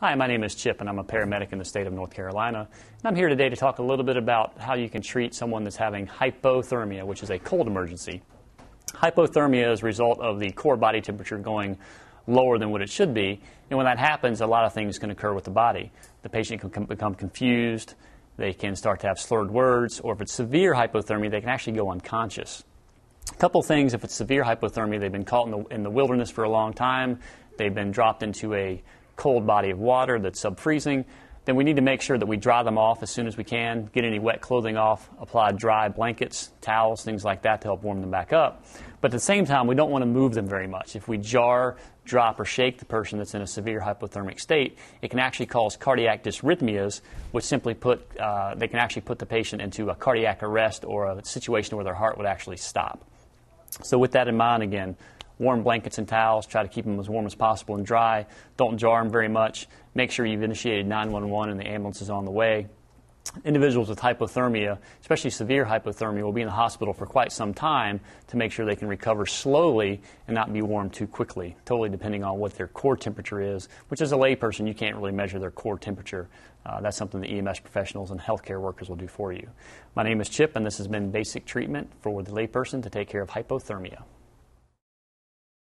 Hi, my name is Chip, and I'm a paramedic in the state of North Carolina. And I'm here today to talk a little bit about how you can treat someone that's having hypothermia, which is a cold emergency. Hypothermia is a result of the core body temperature going lower than what it should be. And when that happens, a lot of things can occur with the body. The patient can become confused, they can start to have slurred words, or if it's severe hypothermia, they can actually go unconscious. A couple things if it's severe hypothermia, they've been caught in the, in the wilderness for a long time, they've been dropped into a cold body of water that's sub-freezing, then we need to make sure that we dry them off as soon as we can, get any wet clothing off, apply dry blankets, towels, things like that to help warm them back up. But at the same time, we don't want to move them very much. If we jar, drop, or shake the person that's in a severe hypothermic state, it can actually cause cardiac dysrhythmias, which simply put, uh, they can actually put the patient into a cardiac arrest or a situation where their heart would actually stop. So, with that in mind, again, warm blankets and towels. Try to keep them as warm as possible and dry. Don't jar them very much. Make sure you've initiated 911 and the ambulance is on the way. Individuals with hypothermia, especially severe hypothermia, will be in the hospital for quite some time to make sure they can recover slowly and not be warmed too quickly, totally depending on what their core temperature is, which as a layperson, you can't really measure their core temperature. Uh, that's something the EMS professionals and healthcare workers will do for you. My name is Chip, and this has been basic treatment for the layperson to take care of hypothermia.